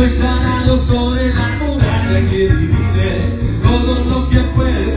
Estoy parado sobre la muralla que divide todo lo que puedo.